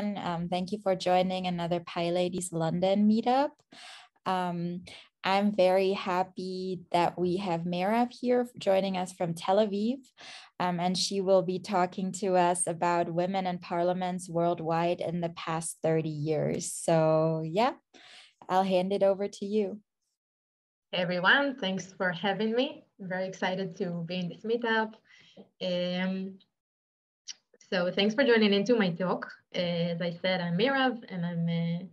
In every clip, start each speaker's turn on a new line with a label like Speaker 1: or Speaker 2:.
Speaker 1: Um, thank you for joining another PyLadies London meetup. Um, I'm very happy that we have Meirav here joining us from Tel Aviv, um, and she will be talking to us about women in parliaments worldwide in the past 30 years. So yeah, I'll hand it over to you.
Speaker 2: Hey everyone, thanks for having me. I'm very excited to be in this meetup. Um, so thanks for joining into my talk. Uh, as I said, I'm Meirav, and I'm uh,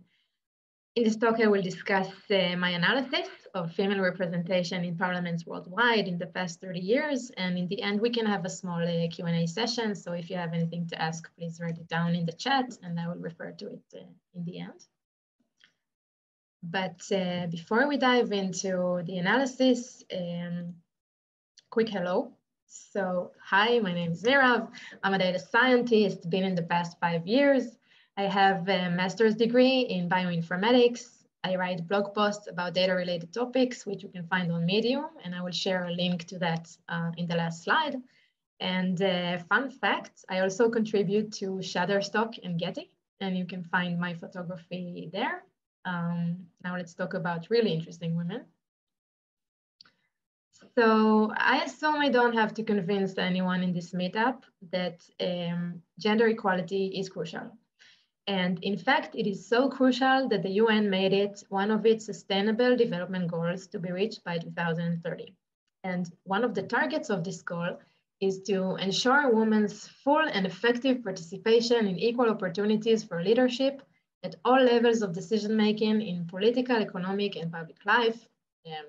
Speaker 2: in this talk I will discuss uh, my analysis of female representation in parliaments worldwide in the past 30 years. And in the end, we can have a small uh, Q&A session. So if you have anything to ask, please write it down in the chat, and I will refer to it uh, in the end. But uh, before we dive into the analysis, um, quick hello. So hi, my name is Meirav. I'm a data scientist, been in the past five years. I have a master's degree in bioinformatics. I write blog posts about data related topics, which you can find on Medium, and I will share a link to that uh, in the last slide. And uh, fun fact, I also contribute to Shutterstock and Getty, and you can find my photography there. Um, now let's talk about really interesting women. So I assume I don't have to convince anyone in this meetup that um, gender equality is crucial. And in fact, it is so crucial that the UN made it one of its sustainable development goals to be reached by 2030. And one of the targets of this goal is to ensure women's full and effective participation in equal opportunities for leadership at all levels of decision making in political, economic, and public life. Um,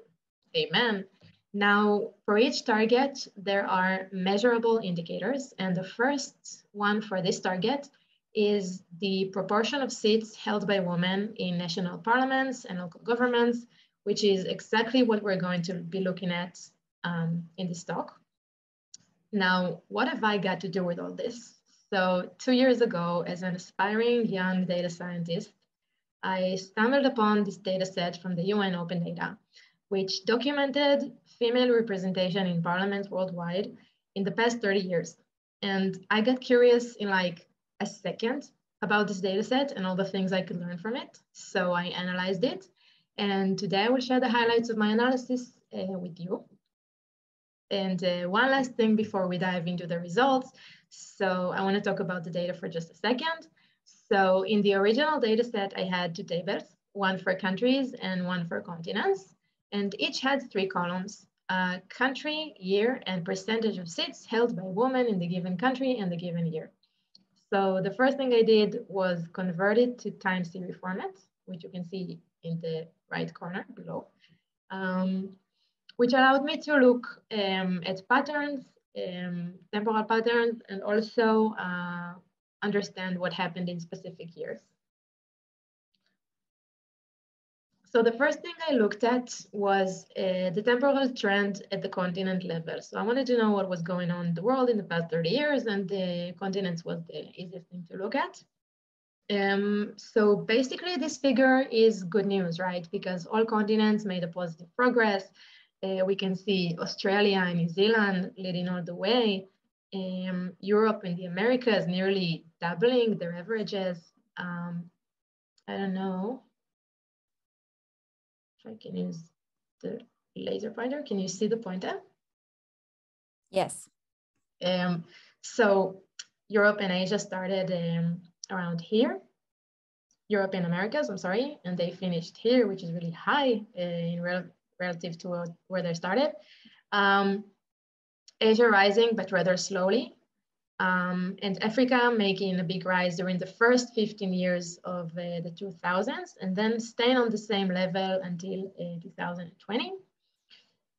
Speaker 2: amen. Now, for each target, there are measurable indicators, and the first one for this target is the proportion of seats held by women in national parliaments and local governments, which is exactly what we're going to be looking at um, in this talk. Now, what have I got to do with all this? So two years ago, as an aspiring young data scientist, I stumbled upon this data set from the UN Open Data, which documented female representation in parliaments worldwide in the past 30 years. And I got curious in like a second about this data set and all the things I could learn from it. So I analyzed it. And today I will share the highlights of my analysis uh, with you. And uh, one last thing before we dive into the results. So I want to talk about the data for just a second. So in the original data set, I had two tables, one for countries and one for continents and each had three columns, country, year, and percentage of seats held by women in the given country and the given year. So the first thing I did was convert it to time series format, which you can see in the right corner below, um, which allowed me to look um, at patterns, um, temporal patterns, and also uh, understand what happened in specific years. So the first thing I looked at was uh, the temporal trend at the continent level. So I wanted to know what was going on in the world in the past 30 years and the continents was the easiest thing to look at. Um, so basically this figure is good news, right? Because all continents made a positive progress. Uh, we can see Australia and New Zealand leading all the way. Um, Europe and the Americas nearly doubling their averages. Um, I don't know, I can use the laser pointer. Can you see the pointer?
Speaker 1: Yes.
Speaker 2: Um, so Europe and Asia started um, around here. Europe and Americas, I'm sorry, and they finished here, which is really high uh, in rel relative to where they started. Um, Asia rising, but rather slowly um, and Africa making a big rise during the first 15 years of uh, the 2000s and then staying on the same level until uh, 2020.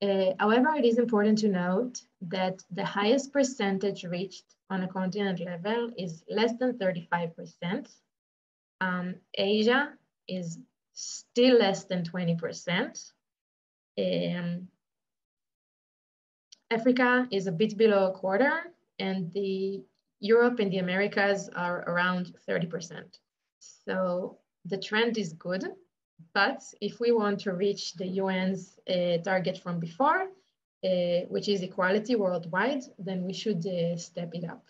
Speaker 2: Uh, however, it is important to note that the highest percentage reached on a continent level is less than 35%. Um, Asia is still less than 20%. Um, Africa is a bit below a quarter, and the Europe and the Americas are around 30%. So the trend is good, but if we want to reach the UN's uh, target from before, uh, which is equality worldwide, then we should uh, step it up.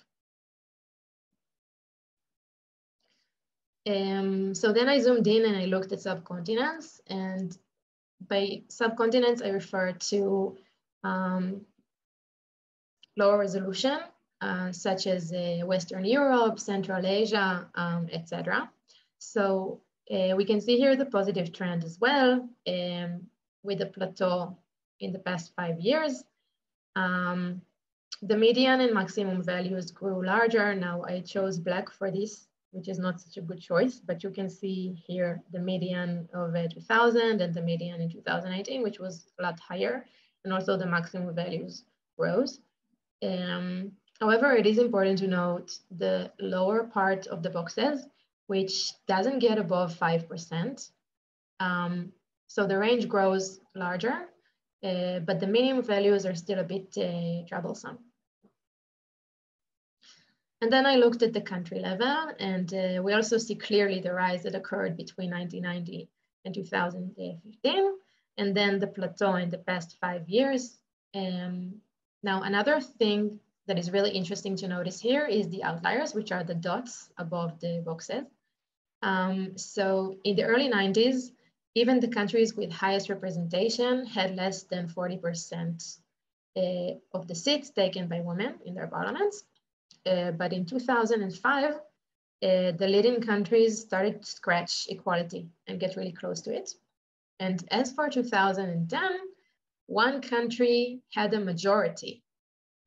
Speaker 2: Um, so then I zoomed in and I looked at subcontinents. And by subcontinents, I refer to um, lower resolution, uh, such as uh, Western Europe, Central Asia, um, etc. So uh, we can see here the positive trend as well um, with a plateau in the past five years. Um, the median and maximum values grew larger. Now I chose black for this, which is not such a good choice, but you can see here the median of uh, 2000 and the median in 2018, which was a lot higher. And also the maximum values rose. Um, however, it is important to note the lower part of the boxes, which doesn't get above 5%. Um, so the range grows larger, uh, but the minimum values are still a bit uh, troublesome. And then I looked at the country level, and uh, we also see clearly the rise that occurred between 1990 and 2015, and then the plateau in the past five years. Um, now, another thing that is really interesting to notice here is the outliers, which are the dots above the boxes. Um, so in the early 90s, even the countries with highest representation had less than 40% uh, of the seats taken by women in their parliaments. Uh, but in 2005, uh, the leading countries started to scratch equality and get really close to it. And as for 2010, one country had a majority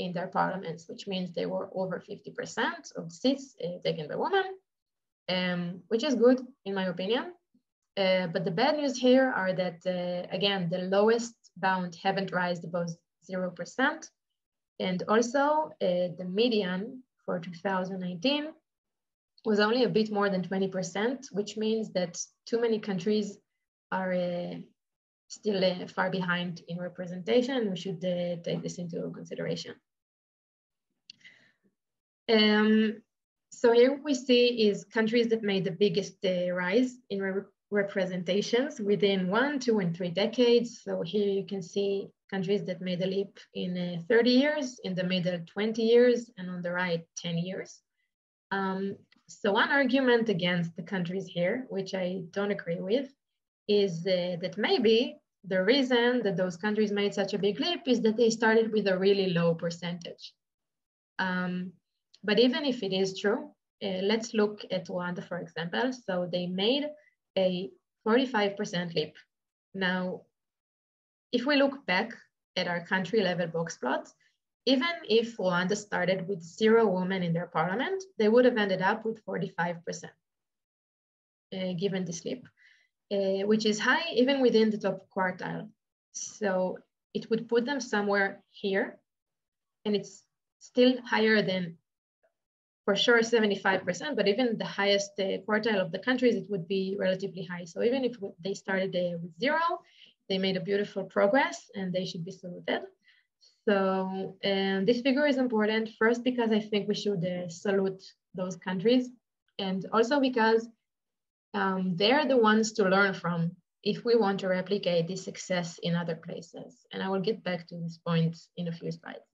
Speaker 2: in their parliaments, which means they were over 50% of seats uh, taken by women, um, which is good in my opinion. Uh, but the bad news here are that, uh, again, the lowest bound haven't risen above 0%. And also uh, the median for 2019 was only a bit more than 20%, which means that too many countries are uh, still uh, far behind in representation. We should uh, take this into consideration. Um, so here we see is countries that made the biggest rise in re representations within one, two, and three decades. So here you can see countries that made a leap in uh, 30 years, in the middle 20 years, and on the right 10 years. Um, so one argument against the countries here, which I don't agree with, is uh, that maybe the reason that those countries made such a big leap is that they started with a really low percentage. Um, but even if it is true, uh, let's look at Rwanda, for example. So they made a 45% leap. Now, if we look back at our country level box plots, even if Rwanda started with zero women in their parliament, they would have ended up with 45%, uh, given this leap, uh, which is high even within the top quartile. So it would put them somewhere here, and it's still higher than for sure 75%, but even the highest uh, quartile of the countries, it would be relatively high. So even if they started uh, with zero, they made a beautiful progress and they should be saluted. So this figure is important first because I think we should uh, salute those countries and also because um, they're the ones to learn from if we want to replicate this success in other places. And I will get back to this point in a few slides.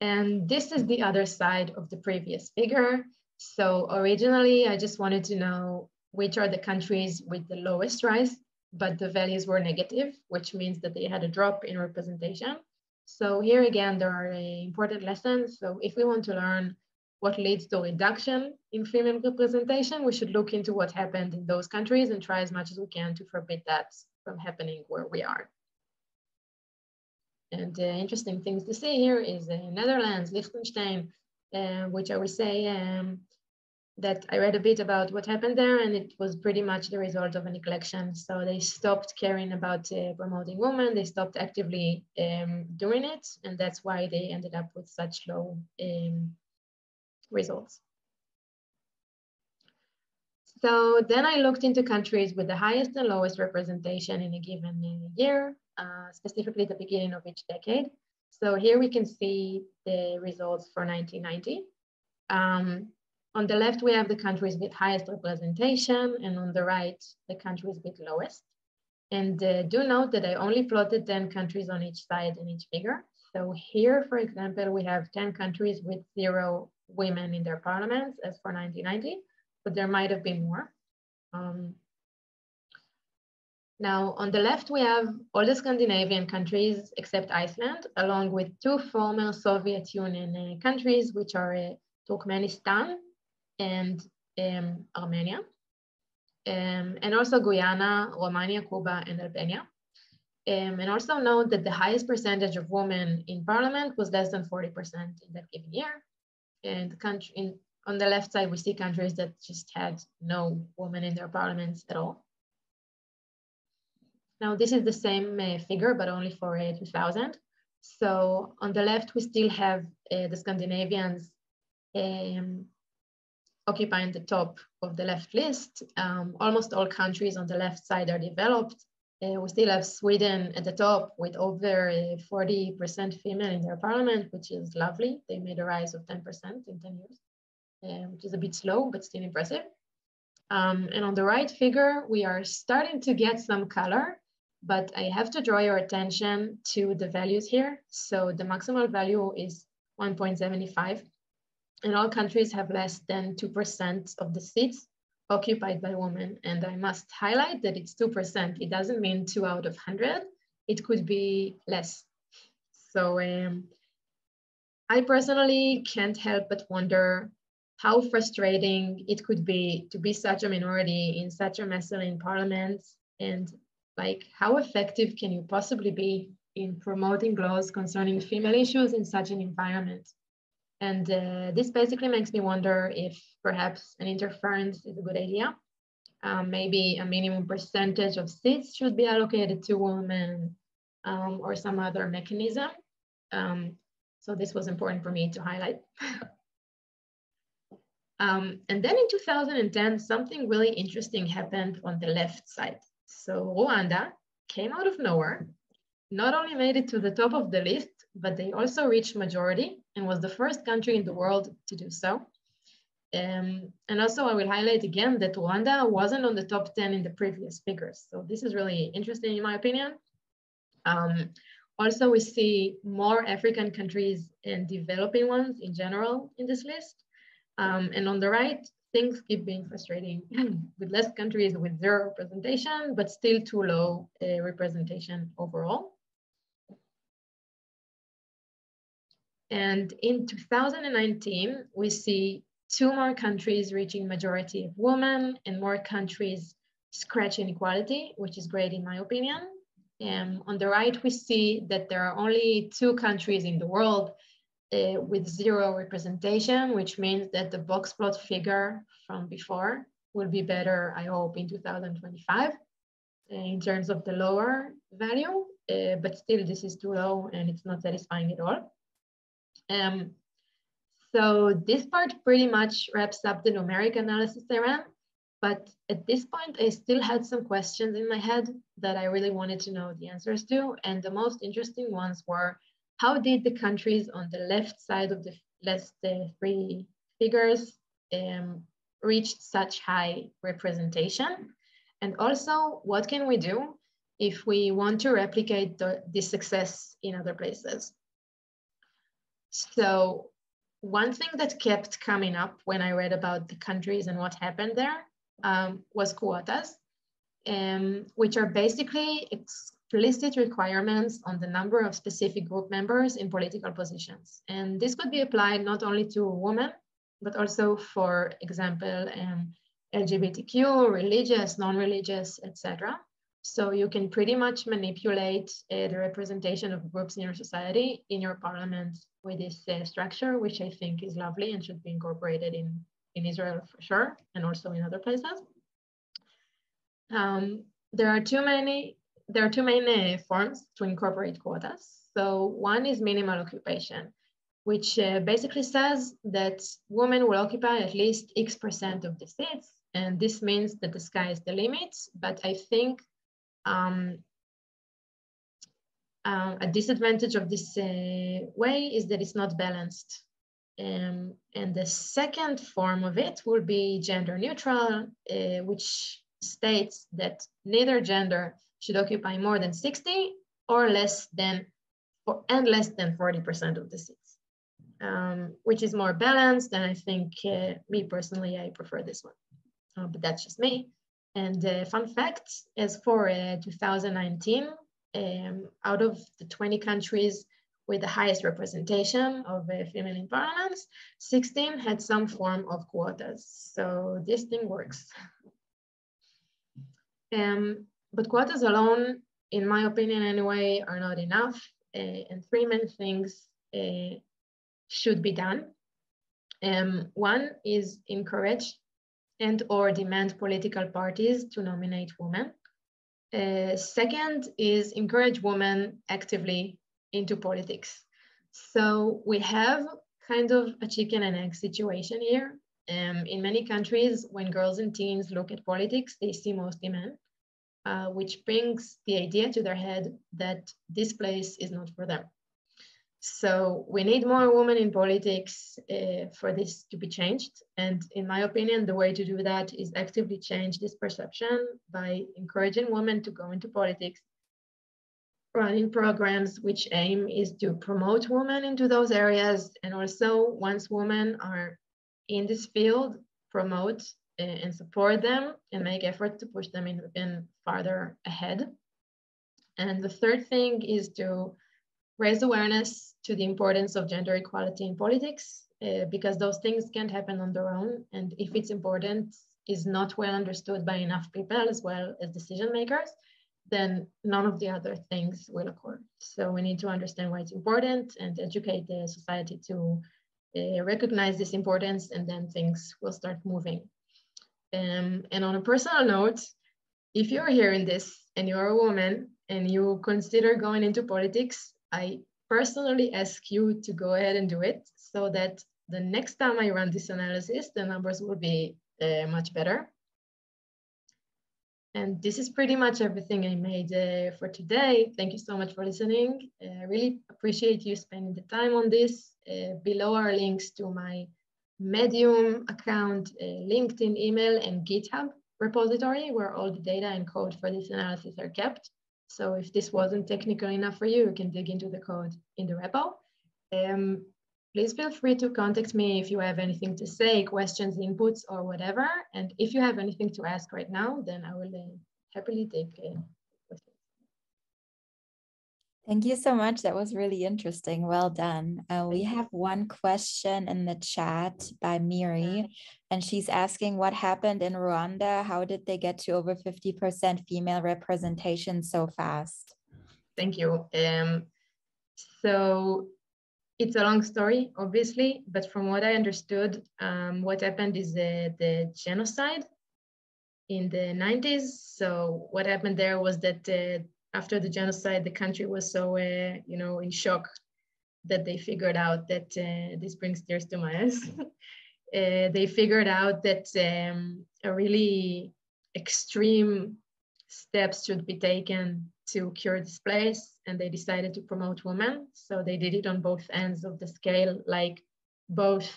Speaker 2: And this is the other side of the previous figure. So originally, I just wanted to know which are the countries with the lowest rise, but the values were negative, which means that they had a drop in representation. So here again, there are important lessons. So if we want to learn what leads to reduction in female representation, we should look into what happened in those countries and try as much as we can to forbid that from happening where we are. And uh, interesting things to see here is uh, Netherlands, Liechtenstein, uh, which I would say um, that I read a bit about what happened there, and it was pretty much the result of an election. So they stopped caring about uh, promoting women, they stopped actively um, doing it, and that's why they ended up with such low um, results. So then I looked into countries with the highest and lowest representation in a given uh, year, uh, specifically the beginning of each decade. So here we can see the results for 1990. Um, on the left, we have the countries with highest representation, and on the right, the countries with lowest. And uh, do note that I only plotted 10 countries on each side in each figure. So here, for example, we have 10 countries with zero women in their parliaments as for 1990, but there might have been more. Um, now, on the left, we have all the Scandinavian countries except Iceland, along with two former Soviet Union uh, countries, which are uh, Turkmenistan and um, Armenia, um, and also Guyana, Romania, Cuba, and Albania. Um, and also note that the highest percentage of women in parliament was less than 40% in that given year. And country in, on the left side, we see countries that just had no women in their parliaments at all. Now, this is the same uh, figure, but only for uh, 2000. So on the left, we still have uh, the Scandinavians um, occupying the top of the left list. Um, almost all countries on the left side are developed. Uh, we still have Sweden at the top with over 40% female in their parliament, which is lovely. They made a rise of 10% in 10 years, uh, which is a bit slow, but still impressive. Um, and on the right figure, we are starting to get some color but I have to draw your attention to the values here. So the maximal value is 1.75 and all countries have less than 2% of the seats occupied by women. And I must highlight that it's 2%. It doesn't mean two out of 100. It could be less. So um, I personally can't help but wonder how frustrating it could be to be such a minority in such a masculine parliament and like how effective can you possibly be in promoting laws concerning female issues in such an environment? And uh, this basically makes me wonder if perhaps an interference is a good idea. Um, maybe a minimum percentage of seats should be allocated to women um, or some other mechanism. Um, so this was important for me to highlight. Um, and then in 2010, something really interesting happened on the left side. So Rwanda came out of nowhere, not only made it to the top of the list, but they also reached majority and was the first country in the world to do so. Um, and also I will highlight again that Rwanda wasn't on the top 10 in the previous figures. So this is really interesting in my opinion. Um, also, we see more African countries and developing ones in general in this list. Um, and on the right, things keep being frustrating with less countries with zero representation, but still too low uh, representation overall. And in 2019, we see two more countries reaching majority of women and more countries scratch inequality, which is great in my opinion. And on the right, we see that there are only two countries in the world uh, with zero representation, which means that the box plot figure from before will be better, I hope, in 2025 uh, in terms of the lower value, uh, but still this is too low and it's not satisfying at all. Um, so this part pretty much wraps up the numeric analysis I ran, but at this point, I still had some questions in my head that I really wanted to know the answers to. And the most interesting ones were, how did the countries on the left side of the last three figures um, reach such high representation? And also, what can we do if we want to replicate the, this success in other places? So one thing that kept coming up when I read about the countries and what happened there um, was quotas, um, which are basically explicit requirements on the number of specific group members in political positions. And this could be applied not only to women, but also for example, um, LGBTQ, religious, non-religious, etc. So you can pretty much manipulate uh, the representation of groups in your society in your parliament with this uh, structure, which I think is lovely and should be incorporated in, in Israel for sure, and also in other places. Um, there are too many there are two main forms to incorporate quotas. So one is minimal occupation, which uh, basically says that women will occupy at least X percent of the seats. And this means that the sky is the limit. But I think um, uh, a disadvantage of this uh, way is that it's not balanced. Um, and the second form of it will be gender neutral, uh, which states that neither gender should occupy more than 60 or less than and less than 40% of the seats. um, which is more balanced. And I think uh, me personally, I prefer this one, uh, but that's just me. And uh, fun fact, as for uh, 2019, um, out of the 20 countries with the highest representation of uh, female in parliaments, 16 had some form of quotas. So this thing works. Um, but quotas alone, in my opinion anyway, are not enough. Uh, and three main things uh, should be done. Um, one is encourage and or demand political parties to nominate women. Uh, second is encourage women actively into politics. So we have kind of a chicken and egg situation here. Um, in many countries, when girls and teens look at politics, they see mostly men, uh, which brings the idea to their head that this place is not for them. So we need more women in politics uh, for this to be changed. And in my opinion, the way to do that is actively change this perception by encouraging women to go into politics, running programs which aim is to promote women into those areas. And also once women are in this field, promote and support them and make efforts to push them in, in farther ahead. And the third thing is to raise awareness to the importance of gender equality in politics uh, because those things can't happen on their own. And if it's important, is not well understood by enough people as well as decision makers, then none of the other things will occur. So we need to understand why it's important and educate the society to uh, recognize this importance, and then things will start moving. Um, and on a personal note, if you're hearing this and you're a woman and you consider going into politics, I personally ask you to go ahead and do it so that the next time I run this analysis, the numbers will be uh, much better. And this is pretty much everything I made uh, for today. Thank you so much for listening. Uh, I really appreciate you spending the time on this. Uh, below are links to my Medium account, uh, LinkedIn email, and GitHub repository where all the data and code for this analysis are kept. So if this wasn't technical enough for you, you can dig into the code in the repo. Um, please feel free to contact me if you have anything to say, questions, inputs, or whatever. And if you have anything to ask right now, then I will uh, happily take uh,
Speaker 1: Thank you so much. That was really interesting. Well done. Uh, we have one question in the chat by Miri, and she's asking what happened in Rwanda? How did they get to over 50% female representation so fast?
Speaker 2: Thank you. Um, so it's a long story, obviously, but from what I understood, um, what happened is the, the genocide in the 90s. So what happened there was that uh, after the genocide, the country was so, uh, you know, in shock that they figured out that uh, this brings tears to my eyes. uh, they figured out that um, a really extreme steps should be taken to cure this place, and they decided to promote women. So they did it on both ends of the scale, like both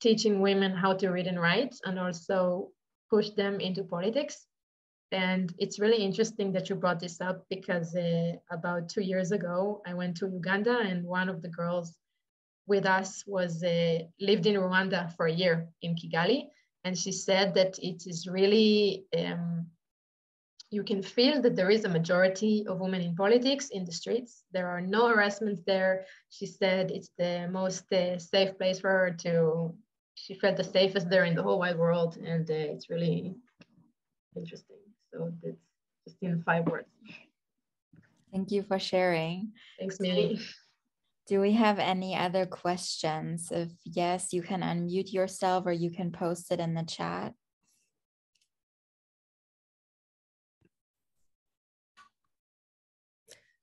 Speaker 2: teaching women how to read and write, and also push them into politics. And it's really interesting that you brought this up because uh, about two years ago, I went to Uganda and one of the girls with us was uh, lived in Rwanda for a year in Kigali. And she said that it is really, um, you can feel that there is a majority of women in politics in the streets. There are no harassments there. She said it's the most uh, safe place for her to, she felt the safest there in the whole wide world. And uh, it's really interesting. So that's just in five words.
Speaker 1: Thank you for sharing.
Speaker 2: Thanks, Miri.
Speaker 1: Do we have any other questions? If yes, you can unmute yourself or you can post it in the chat.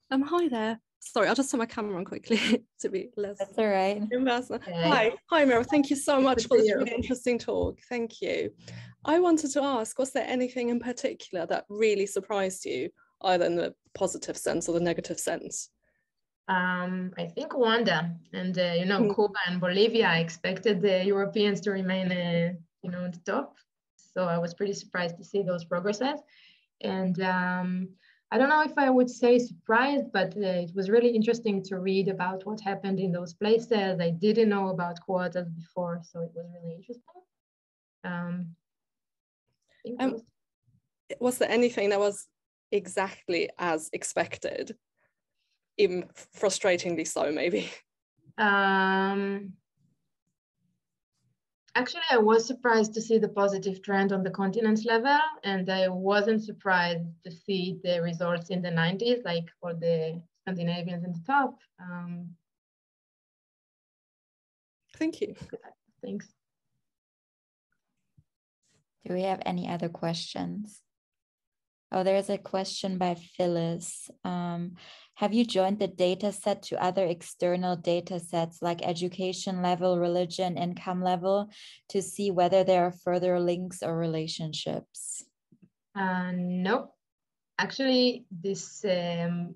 Speaker 3: Um, hi there. Sorry, I'll just turn my camera on quickly to be less.
Speaker 1: That's all right.
Speaker 3: Okay. Hi, hi, Mira. Thank you so much for this really interesting talk. Thank you. I wanted to ask, was there anything in particular that really surprised you, either in the positive sense or the negative sense?
Speaker 2: Um, I think Rwanda and uh, you know mm. Cuba and Bolivia. I expected the Europeans to remain, uh, you know, on the top. So I was pretty surprised to see those progresses. And um, I don't know if I would say surprised, but uh, it was really interesting to read about what happened in those places. I didn't know about quotas before, so it was really interesting. Um,
Speaker 3: um, was, there anything that was exactly as expected? Even frustratingly so, maybe.
Speaker 2: Um, actually, I was surprised to see the positive trend on the continent level, and I wasn't surprised to see the results in the 90s, like for the Scandinavians in the top. Um,
Speaker 3: Thank you.
Speaker 2: Thanks.
Speaker 1: Do we have any other questions? Oh, there's a question by Phyllis. Um, have you joined the data set to other external data sets like education level, religion, income level to see whether there are further links or relationships?
Speaker 2: Uh, no. Actually, this um,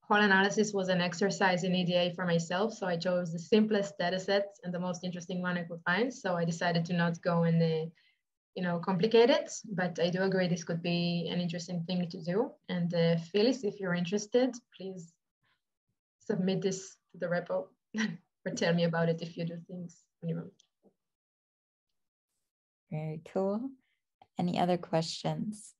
Speaker 2: whole analysis was an exercise in EDA for myself. So I chose the simplest data sets and the most interesting one I could find. So I decided to not go in the you know, complicated, but I do agree this could be an interesting thing to do. And uh, Phyllis, if you're interested, please submit this to the repo or tell me about it if you do things on your own.
Speaker 1: Very cool. Any other questions?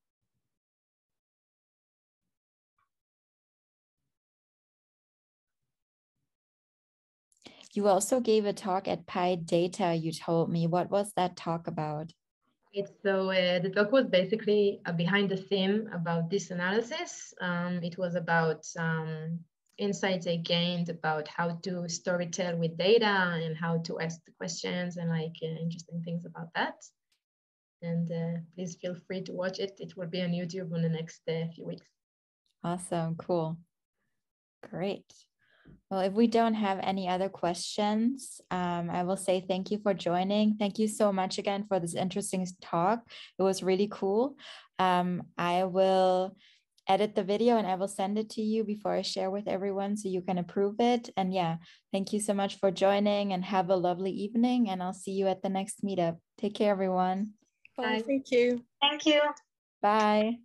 Speaker 1: You also gave a talk at PyData, you told me. What was that talk about?
Speaker 2: So uh, the talk was basically a behind the scene about this analysis. Um, it was about um, insights I gained about how to storytell with data and how to ask the questions and like uh, interesting things about that. And uh, please feel free to watch it. It will be on YouTube in the next uh, few weeks.
Speaker 1: Awesome, cool. Great. Well, if we don't have any other questions, um, I will say thank you for joining. Thank you so much again for this interesting talk. It was really cool. Um, I will edit the video and I will send it to you before I share with everyone so you can approve it. And yeah, thank you so much for joining and have a lovely evening. And I'll see you at the next meetup. Take care, everyone.
Speaker 3: Bye. Bye. Thank you.
Speaker 2: Thank you.
Speaker 1: Bye.